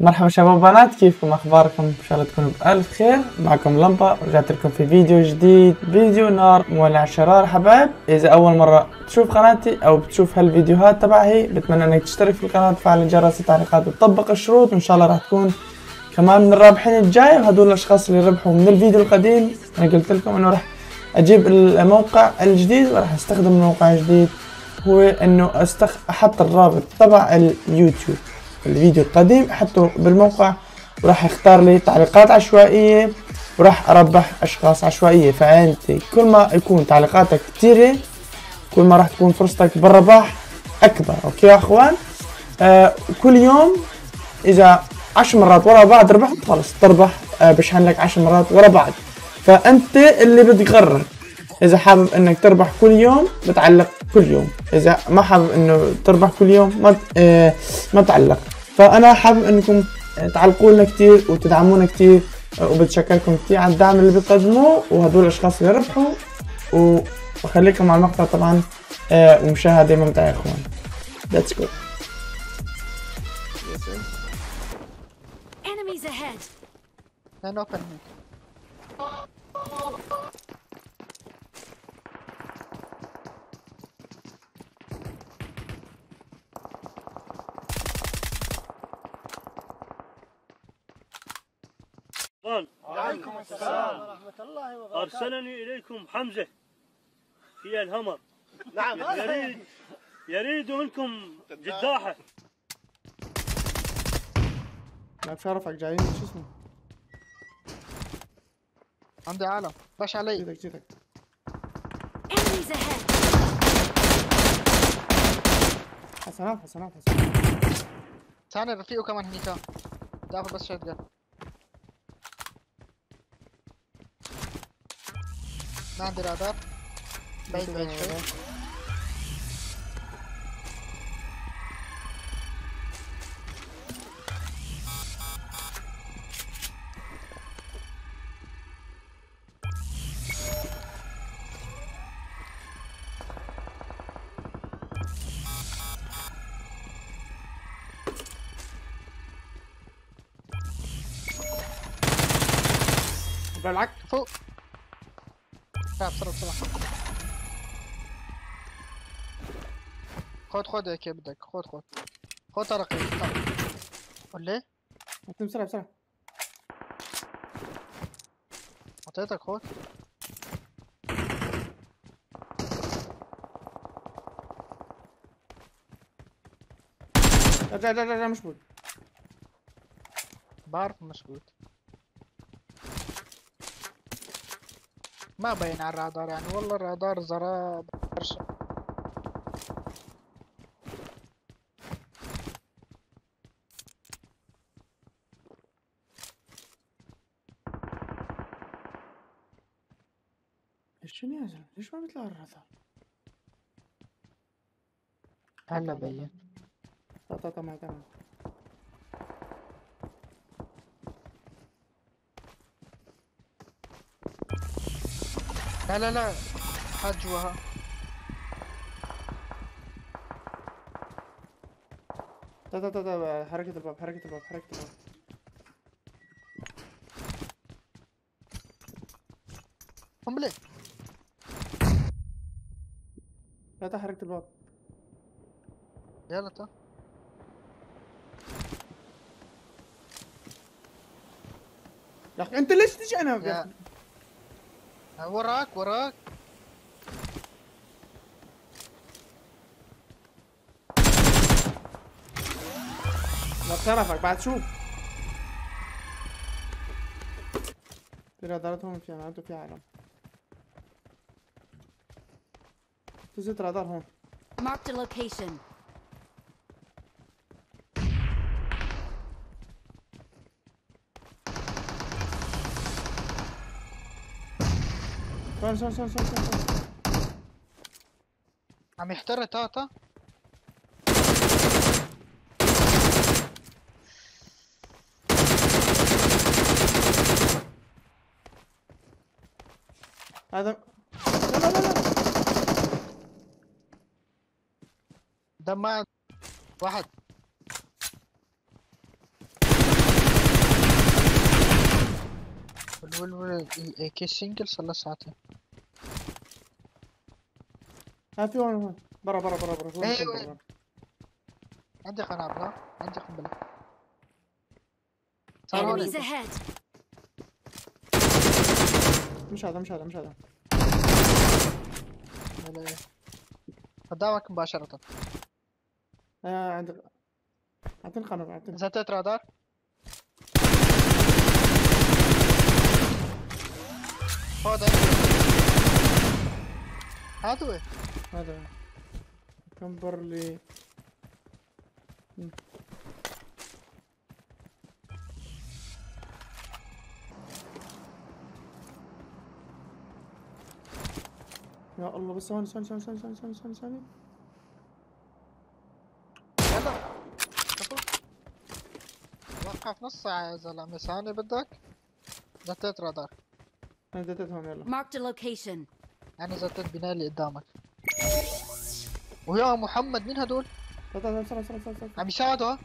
مرحبا شباب بنات كيفكم؟ أخباركم؟ إن شاء الله تكونوا بألف خير. معكم لمبا رجعت لكم في فيديو جديد. فيديو نار مولع شرار حبايب. إذا أول مرة تشوف قناتي أو بتشوف هالفيديوهات تبعي بتمنى إنك تشترك في القناة وتفعل الجرس التعليقات وتطبق الشروط. وإن شاء الله راح تكون كمان من الرابحين الجاي. وهدول الأشخاص اللي ربحوا من الفيديو القديم. أنا قلت لكم إنه راح أجيب الموقع الجديد وراح أستخدم الموقع الجديد هو إنه استخ... أحط الرابط تبع اليوتيوب. الفيديو القديم احطه بالموقع وراح يختار لي تعليقات عشوائية وراح أربح أشخاص عشوائية. فأنت كل ما يكون تعليقاتك كثيرة كل ما راح تكون فرصتك بالرباح أكبر. أوكي يا أخوان؟ آه كل يوم إذا عشر مرات ورا بعض ربحت خلص تربح آه بشحن لك عشر مرات ورا بعض. فأنت اللي بتقرر إذا حابب إنك تربح كل يوم بتعلق كل يوم. إذا ما حابب إنه تربح كل يوم ما آه ما تعلق. فأنا حابب أنكم تعلقوا لنا كثير وتدعمونا كثير وبتشكركم كثير على الدعم اللي بتقدموه وهدول الأشخاص اللي ربحوا وخليكم على المقطع طبعا آه، ومشاهدة ممتعة يا إخوان. ليتس جو Enemies ahead! And open وعليكم السلام. ورحمة الله وبركاته. أرسلني إليكم حمزة في الهمر. نعم يريد يريد منكم جداحة. لا بشرفك جايين. شو اسمه؟ عندي عالم. باش علي. جيتك جيتك! حسنات حسنات حسنات. ثاني رفيقه كمان هنيك تاخذ بس شوت جن ما عندي رادار بعيد بعيد شوي تعال بسرعة بسرعة خد خد هيك بدك خد خد خد طرقي قول لي هاتم بسرعة بسرعة اعطيتك خد لا لا لا لا مش بود بعرف مشغول ما بين على الرادار يعني والله الرادار زراب شنو يا زلمه ليش ما بيطلع الرادار هلا بين لا لا تمام تمام لا لا لا. تا تا تا تا حركة الباب حركة الباب حركة الباب. قنبلة لا تا حركة الباب. يلا تا. يا أخي أنت ليش تجي أنا؟ يا؟ وراك وراك. لا بشرفك بعد شوف في راداراتهم في معناته في عالم. تزيد رادار هون Marked a location. شلون شلون شلون شلون عم يحتر تاتا هذا لا لا لا لا دمع واحد revolver AK singles صلى ساعته ها في واحد برا برا برا برا. إيه. عندي قنابل عندي قنبله مش هذا مش هذا مش هذا. قدامك إيه. مباشرة. آه عندي اعطيني قنابل اعطيني زتت رادار خذ هذا هو هذا. كمبر لي؟ مم. يا الله بس ثواني ثواني ثواني ثواني ثواني ثواني ثواني شوفوا وقف نص ساعة يا زلمة ثانية بدك؟ زتت رادار. أنا ديتت يلا. Marked a location. زرت البناء اللي قدامك. ويا محمد مين هدول؟ عم يساعدوا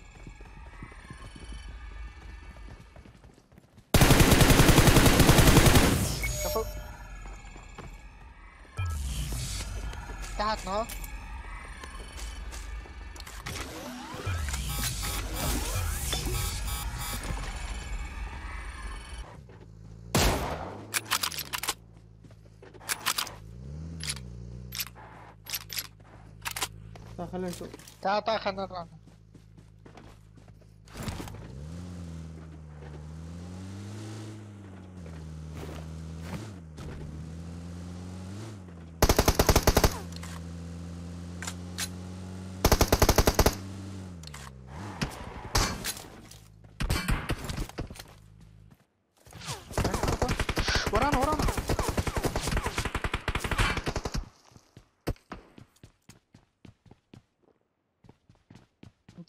تحتنا تعال خلينا نشوف. تعال تعال خلنا نروح ورانا ورانا.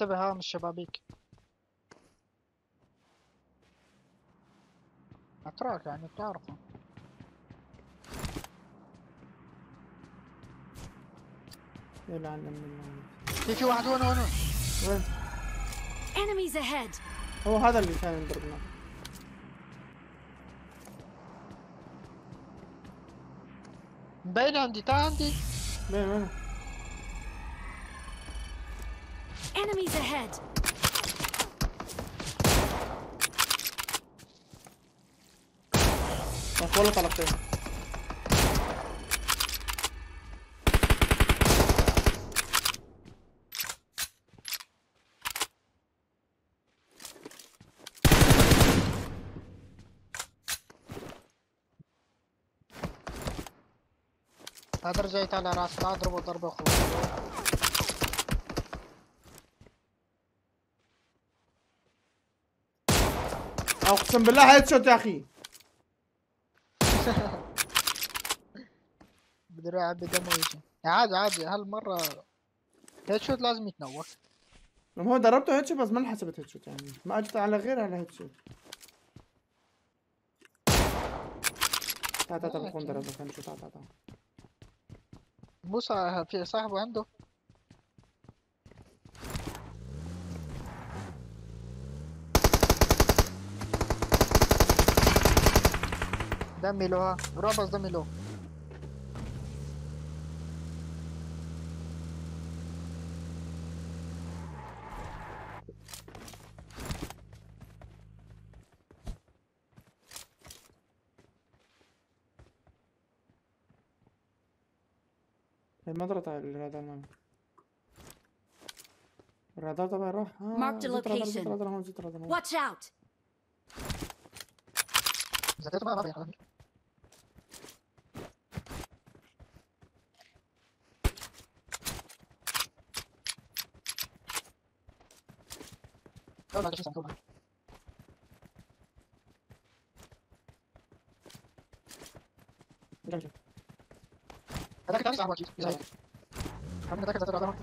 انتبه ها من الشبابيك أتراك يعني بتعرفه. يلعن من في في واحد هون هون. وين؟ Enemies ahead! هو هذا اللي كان يضربنا مبين عندي تعال عندي. وين وين؟ Enemies ahead! طولت على هذا رجعت على راسه اضربه ضربه خلاص اقسم بالله headshot يا أخي. بدي أعبي دم ويجي عادي عادي. هالمرة headshot لازم يتنور لما هو ضربته headshot بس ما انحسبت headshot يعني. ما اجت على غير على headshot. تعال تعال بكون ضربه خلينا نشوف تعال تعال تعال. موسى في صاحبه عنده. دمي له ها. ربص دمي له المضرة تعال الرادار مامي نعم. الرادار تبع راح مارك ذا لوكيشن واتش اوت Dobra, to się sam, dobra. Bierzemy się. Ataka tam sam łacić, nie zajmę. Mamy ataka za to Adama.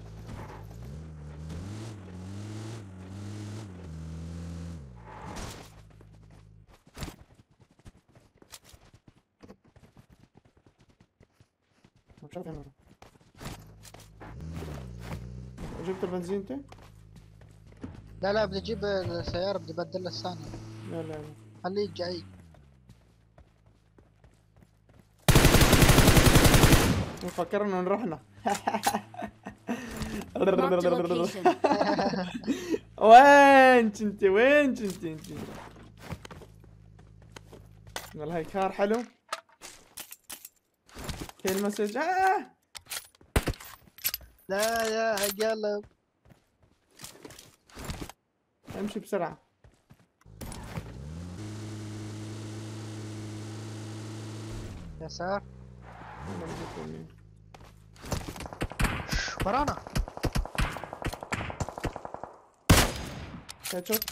No, przepraszam. Żeby to benzinty? لا لا بدي أجيب السيارة بدي بدل الثانية. لا لا لا. خليك جاي نفكر إنه نروحنا وين كنتي؟ وين كنتي أنت؟ والله هاي كار حلو. كلمة مسج آه. لا يا قلب امشي بسرعة يسار. ورانا هيد شوت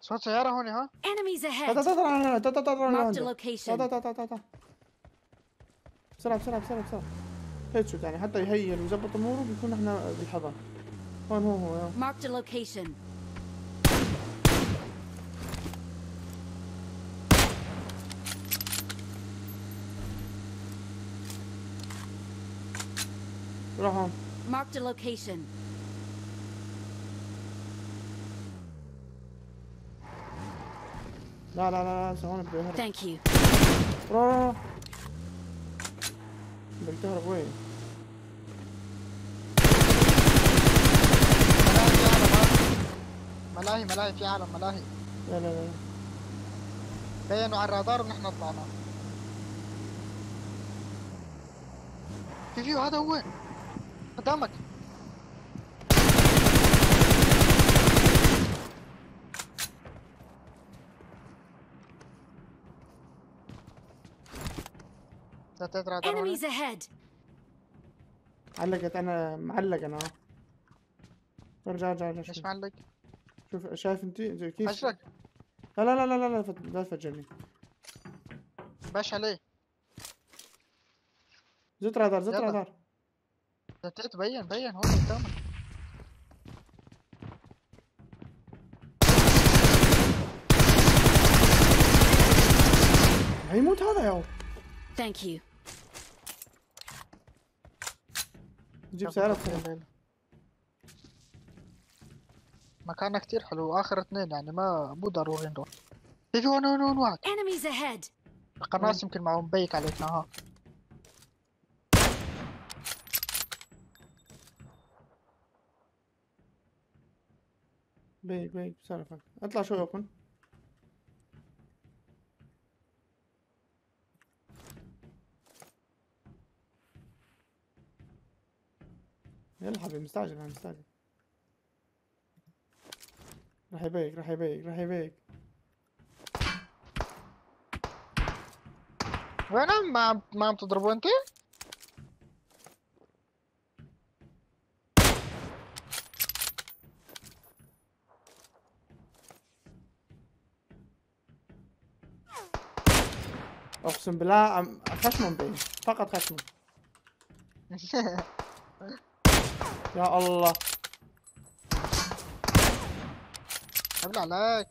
صوت سيارة هون ها Enemies تا ahead. تا تا تا تا تا تا تا تا. تا تا تا تا تا بسرعة بسرعة بسرعة بسرعة هيد شوت يعني حتى يهيئ ويظبط اموره بيكون إحنا بالحضن Marked a location. روح هون Marked a location. لا لا لا لا ثواني بده يهرب Thank you. روح روح روح بدك تهرب وين؟ ملاهي ملاهي في عالم ملاهي لا لا لا بينوا على الرادار ونحن طلعنا في فيو هذا هو قدامك. Enemies ahead. علقت أنا معلق أنا ارجع ارجع ارجع ليش. معلق؟ شوف شايف انت؟ كيف فجرك لا لا لا لا لا لا تفجرني باش عليه زت رادار زت. رادار. زتت بين بين هون قدامك. هيموت هذا يا Thank you. جيب سيارة. مكاننا كتير حلو آخر اثنين يعني ما مو ضروري نروح. في في هون هون هون واحد. Enemies ahead. القناص يمكن معه مبيك عليك ها. بيك بيك بسرعة. اطلع شوي أوبن. يلا حبيبي مستعجل أنا مستعجل. راح يبيك راح يبيك راح يبيك. وين ما عم ما عم تضربوا انت؟ أقسم بالله عم خشمه مبين فقط خشمه يا الله. ابلع عليك.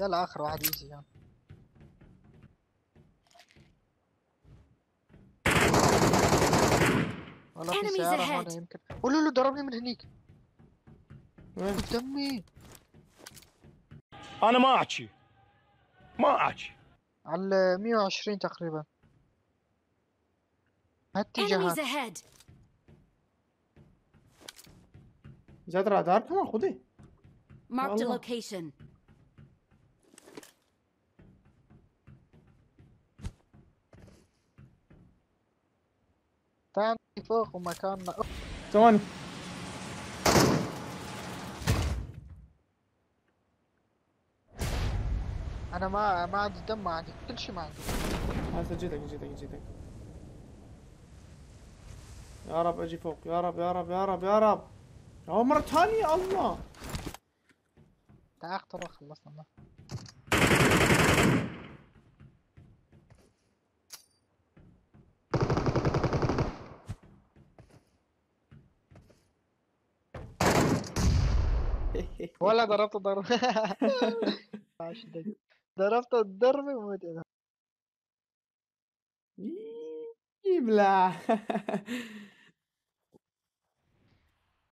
يلا آخر واحد يجي يعني. والله في سيارة. يمكن. قولوا له ضربني من هنيك. وين؟ دمي أنا ما أحكي. ما أحكي. على 120 تقريبا. هالاتجاهات ahead. زاد رادار؟ كمان خذي. Marked a location. ثاني فوق ومكاننا. ثواني أنا ما ما عندي دم ما عندي كل شيء ما عندي. هسه جيتك جيتك جيتك. يا رب أجي فوق. يا رب يا رب يا رب يا رب. يا مرة ثانية الله. تعال اختار خلصنا ولا ضربت ضرب. ضربت الضرب وموت. يبلع